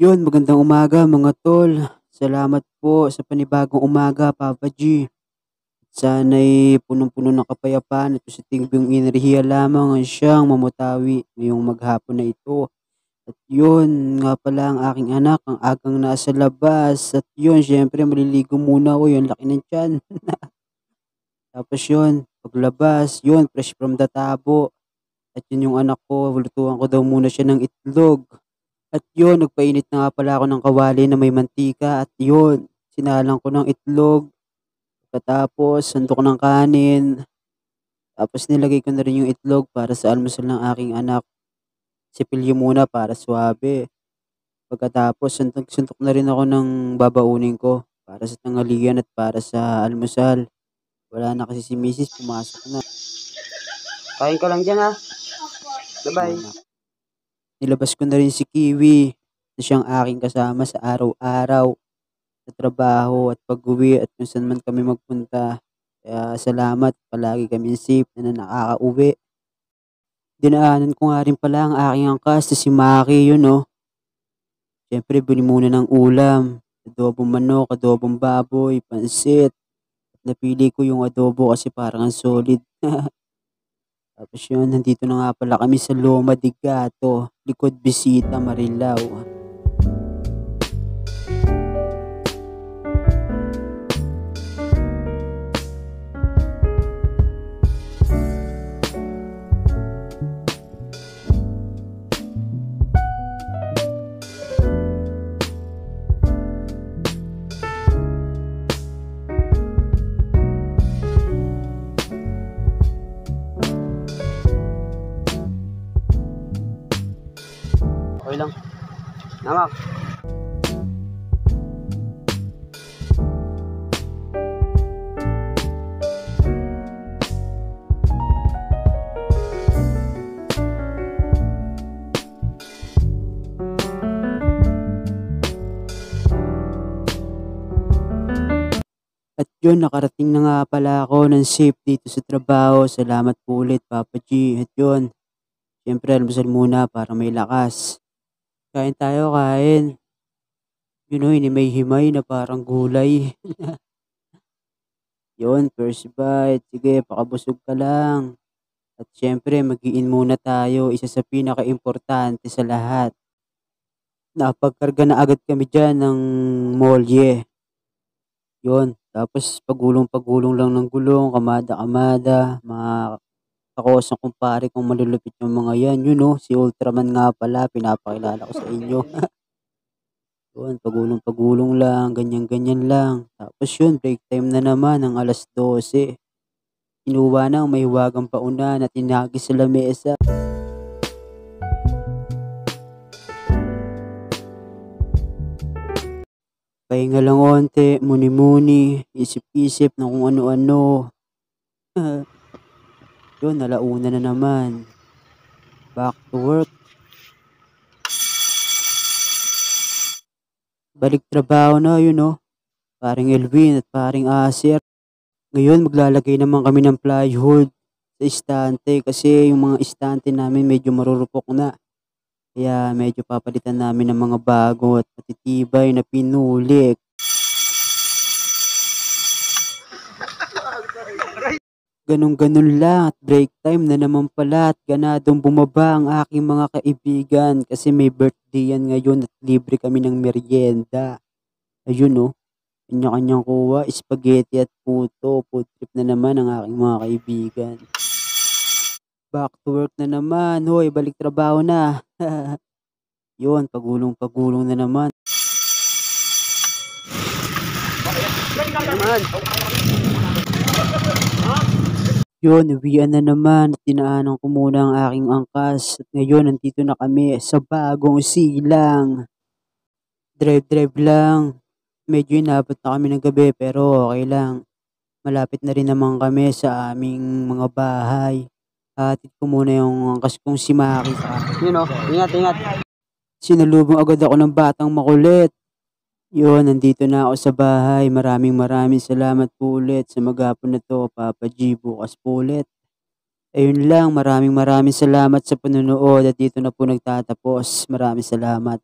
Yun, magandang umaga mga tol. Salamat po sa panibagong umaga, Papa G. Sana'y punong-puno ng kapayapaan at positivong enerhiya lamang ang siyang mamutawi ngayong maghapon na ito. At yun, nga pala ang aking anak, ang agang nasa labas. At yun, syempre maliligo muna ako, yun, laki ng tiyan. Tapos yun, paglabas, yun, fresh from the tabo. At yun yung anak ko, lutuan ko daw muna siya ng itlog. At yun, nagpainit na nga pala ako ng kawali na may mantika. At yun, sinalang ko ng itlog. Pagkatapos, sandok ng kanin. Tapos nilagay ko na rin yung itlog para sa almusal ng aking anak. Sipilyo muna para suwabe. Pagkatapos, suntok-suntok na rin ako ng babaunin ko para sa tanghalian at para sa almusal. Wala na kasi si Mrs. pumasok na. Kain ka lang dyan ha. Bye-bye. Nilabas ko na rin si Kiwi na siyang aking kasama sa araw-araw sa trabaho at pag-uwi at kung saan man kami magpunta. Kaya salamat, palagi kami safe na nakaka-uwi. Dinaanan ko nga rin pala ang aking angkas na si Maki yun no. Siyempre, bili muna ng ulam. Adobong manok, adobong baboy, pansit. Napili ko yung adobo kasi parang ang solid. Tapos yun, nandito na nga pala kami sa Loma de Gato, likod Bisita, Marilao. Okay lang. Namak. At yun, nakarating na nga pala ako ng safe dito sa trabaho. Salamat po ulit, Papa G. At yun, siyempre almusal muna para may lakas. Kain tayo, kain. Yun ini may himay na parang gulay. yun, first bite. Sige, pakabusog ka lang. At syempre, magiin muna tayo. Isa sa pinaka-importante sa lahat. Napagkarga na agad kami dyan ng molye. Yun. Tapos pagulong-pagulong lang ng gulong, kamada-kamada, mga kakosang kumpare kung malulupit yung mga yan. Yun no, si Ultraman nga pala, pinapakilala ko sa inyo. yun, pagulong-pagulong lang, ganyan-ganyan lang. Tapos yun, break time na naman ng alas 12. Kinuha na ang may huwagang paunan at inagis sa lamesa. Pahinga lang onte, muni-muni, isip-isip ng kung ano-ano. Yun, nalauna na naman. Back to work. Balik trabaho na, yun no. Paring Elvin at paring Aser. Ngayon, maglalagay naman kami ng plywood sa istante kasi yung mga istante namin medyo marurupok na. Kaya medyo papalitan namin ng mga bago at matitibay na pinulik. Ganun-ganun lang at break time na naman pala at ganadong bumaba ang aking mga kaibigan kasi may birthday yan ngayon at libre kami ng merienda. Ayun no, kanya-kanyang kuha, spaghetti at puto, food trip na naman ang aking mga kaibigan. Back to work na naman, hoy, balik trabaho na. Yun, pagulong-pagulong na naman. Naman. Yun, uwian na naman at dinaanan ko muna ang aking angkas. At ngayon, nandito na kami sa bagong silang. Drive-drive lang. Medyo inabot na kami ng gabi pero okay lang. Malapit na rin naman kami sa aming mga bahay. Hatid ko muna yung angkas kong si Maki sa akin. Yun o. Ingat, ingat. Sinalubong agad ako ng batang makulit. Yun, nandito na ako sa bahay. Maraming maraming salamat po ulit sa maghapon na to, Papa G. Bukas po ulit. Ayun lang, maraming maraming salamat sa panonood at dito na po nagtatapos. Maraming salamat.